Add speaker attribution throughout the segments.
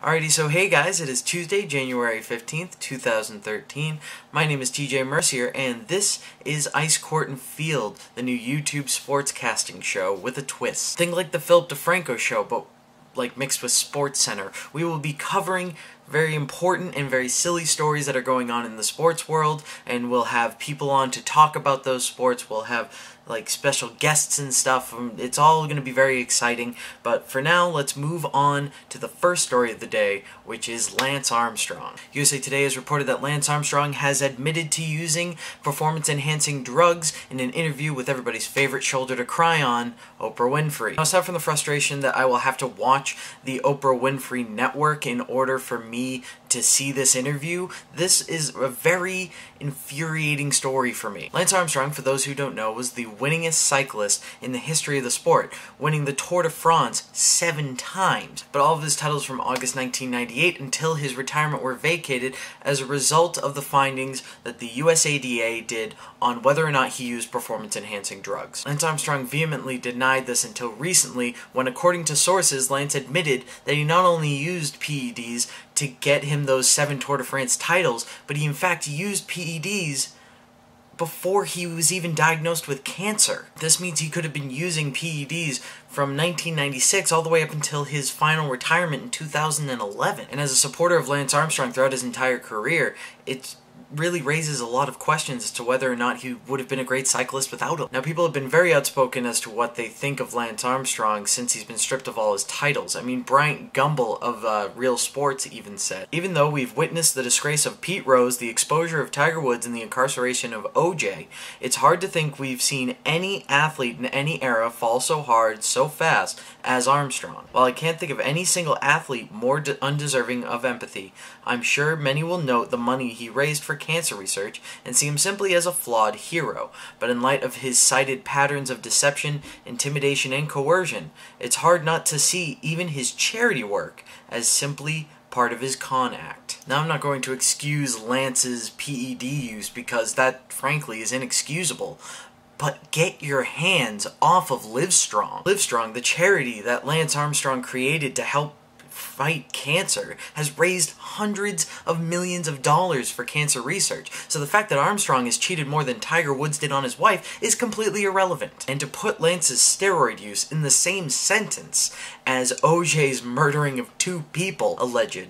Speaker 1: Alrighty, so hey guys, it is Tuesday, January 15th, 2013. My name is TJ Mercier, and this is Ice Court and Field, the new YouTube sportscasting show with a twist. Think like the Philip DeFranco show, but like mixed with Sports Center. We will be covering very important and very silly stories that are going on in the sports world, and we'll have people on to talk about those sports. We'll have like special guests and stuff. Um, it's all going to be very exciting. But for now, let's move on to the first story of the day, which is Lance Armstrong. USA Today has reported that Lance Armstrong has admitted to using performance enhancing drugs in an interview with everybody's favorite shoulder to cry on, Oprah Winfrey. Now, aside from the frustration that I will have to watch the Oprah Winfrey network in order for me me to see this interview, this is a very infuriating story for me. Lance Armstrong, for those who don't know, was the winningest cyclist in the history of the sport, winning the Tour de France seven times. But all of his titles from August 1998 until his retirement were vacated as a result of the findings that the USADA did on whether or not he used performance enhancing drugs. Lance Armstrong vehemently denied this until recently when, according to sources, Lance admitted that he not only used PEDs to get him those seven Tour de France titles, but he in fact used PEDs before he was even diagnosed with cancer. This means he could have been using PEDs from 1996 all the way up until his final retirement in 2011. And as a supporter of Lance Armstrong throughout his entire career, it's really raises a lot of questions as to whether or not he would have been a great cyclist without him. Now, people have been very outspoken as to what they think of Lance Armstrong since he's been stripped of all his titles. I mean, Bryant Gumbel of uh, Real Sports even said, even though we've witnessed the disgrace of Pete Rose, the exposure of Tiger Woods, and the incarceration of OJ, it's hard to think we've seen any athlete in any era fall so hard, so fast as Armstrong. While I can't think of any single athlete more undeserving of empathy, I'm sure many will note the money he raised for cancer research and see him simply as a flawed hero. But in light of his cited patterns of deception, intimidation, and coercion, it's hard not to see even his charity work as simply part of his con act. Now, I'm not going to excuse Lance's PED use because that, frankly, is inexcusable. But get your hands off of Livestrong. Livestrong, the charity that Lance Armstrong created to help fight cancer has raised hundreds of millions of dollars for cancer research. So the fact that Armstrong has cheated more than Tiger Woods did on his wife is completely irrelevant. And to put Lance's steroid use in the same sentence as OJ's murdering of two people, alleged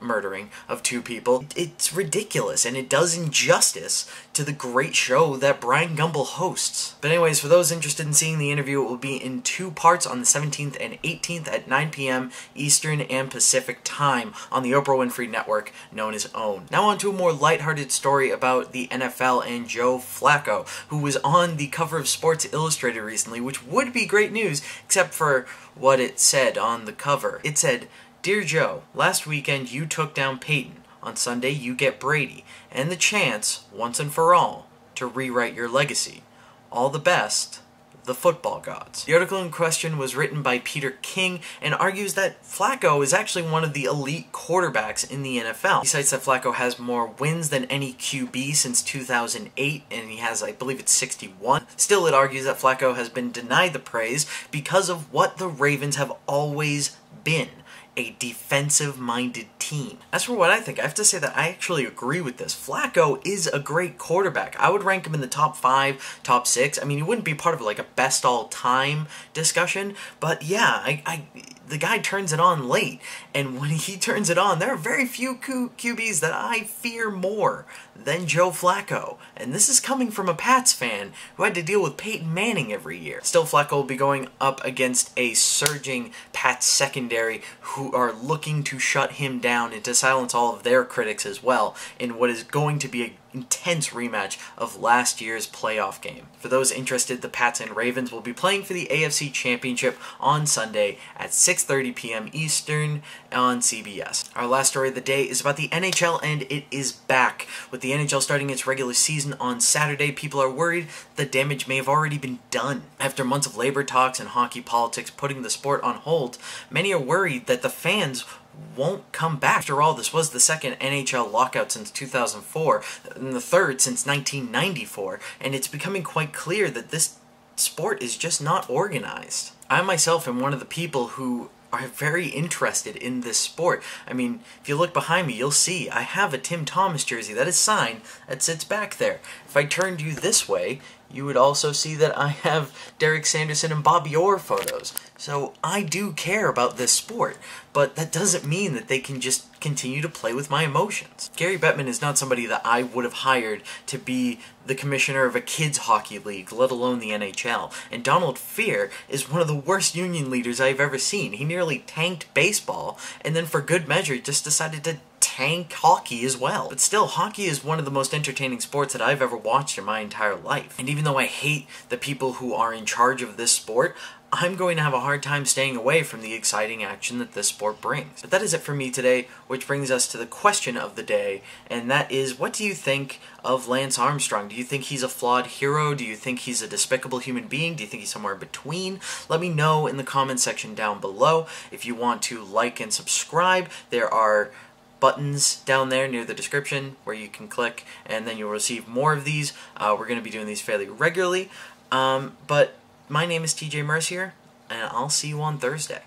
Speaker 1: murdering of two people. It's ridiculous, and it does injustice to the great show that Bryant Gumbel hosts. But anyways, for those interested in seeing the interview, it will be in two parts on the 17th and 18th at 9 p.m. Eastern and Pacific Time on the Oprah Winfrey Network, known as OWN. Now on to a more lighthearted story about the NFL and Joe Flacco, who was on the cover of Sports Illustrated recently, which would be great news, except for what it said on the cover. It said, Dear Joe, last weekend you took down Peyton. On Sunday you get Brady, and the chance, once and for all, to rewrite your legacy. All the best, the football gods. The article in question was written by Peter King and argues that Flacco is actually one of the elite quarterbacks in the NFL. He cites that Flacco has more wins than any QB since 2008, and he has, I believe it's 61. Still, it argues that Flacco has been denied the praise because of what the Ravens have always been a defensive minded team. As for what I think, I have to say that I actually agree with this. Flacco is a great quarterback. I would rank him in the top five, top six. I mean, he wouldn't be part of like a best all time discussion, but yeah, I, I the guy turns it on late, and when he turns it on, there are very few Q- QBs that I fear more than Joe Flacco. And this is coming from a Pats fan who had to deal with Peyton Manning every year. Still, Flacco will be going up against a surging Pats secondary who are looking to shut him down and to silence all of their critics as well in what is going to be an intense rematch of last year's playoff game. For those interested, the Pats and Ravens will be playing for the AFC Championship on Sunday at 6:30 p.m. Eastern on CBS. Our last story of the day is about the NHL and it is back. With the NHL starting its regular season on Saturday, people are worried the damage may have already been done. After months of labor talks and hockey politics putting the sport on hold, many are worried that the fans won't come back. After all, this was the second NHL lockout since 2004, and the third since 1994, and it's becoming quite clear that this sport is just not organized. I myself am one of the people who are very interested in this sport. I mean, if you look behind me, you'll see I have a Tim Thomas jersey that is signed that sits back there. If I turned you this way, you would also see that I have Derek Sanderson and Bobby Orr photos. So I do care about this sport, but that doesn't mean that they can just continue to play with my emotions. Gary Bettman is not somebody that I would have hired to be the commissioner of a kids hockey league, let alone the NHL. And Donald Fehr is one of the worst union leaders I've ever seen. He nearly tanked baseball, and then for good measure just decided to tank hockey as well. But still, hockey is one of the most entertaining sports that I've ever watched in my entire life. And even though I hate the people who are in charge of this sport, I'm going to have a hard time staying away from the exciting action that this sport brings. But that is it for me today, which brings us to the question of the day, and that is what do you think of Lance Armstrong? Do you think he's a flawed hero? Do you think he's a despicable human being? Do you think he's somewhere in between? Let me know in the comment section down below. If you want to like and subscribe, there are buttons down there near the description where you can click and then you'll receive more of these. Uh, we're going to be doing these fairly regularly. Um, but my name is TJ Mercier, and I'll see you on Thursday.